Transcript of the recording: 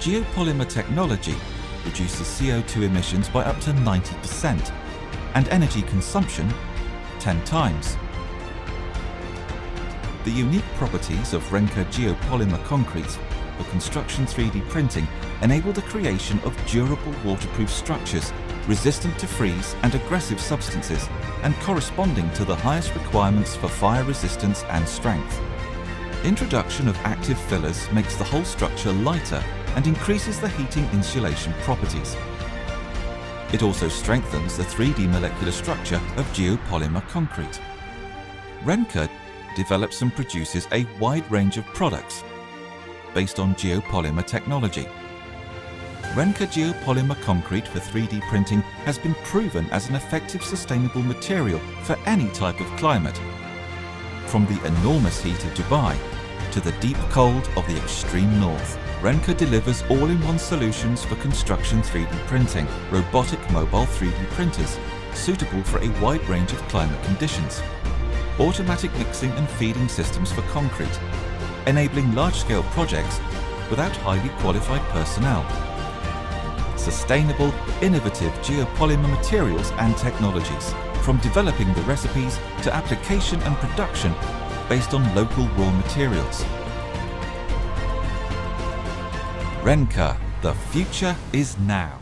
Geopolymer technology reduces CO2 emissions by up to 90% and energy consumption 10 times. The unique properties of RENCA geopolymer concrete for construction 3D printing enable the creation of durable waterproof structures resistant to freeze and aggressive substances and corresponding to the highest requirements for fire resistance and strength. Introduction of active fillers makes the whole structure lighter and increases the heating insulation properties. It also strengthens the 3D molecular structure of geopolymer concrete. RENCA develops and produces a wide range of products based on geopolymer technology. RENCA geopolymer concrete for 3D printing has been proven as an effective sustainable material for any type of climate, from the enormous heat of Dubai to the deep cold of the extreme north. RENCA delivers all-in-one solutions for construction 3D printing, robotic mobile 3D printers, suitable for a wide range of climate conditions, automatic mixing and feeding systems for concrete, enabling large-scale projects without highly qualified personnel, sustainable, innovative geopolymer materials and technologies, from developing the recipes to application and production based on local raw materials. RENCA, the future is now.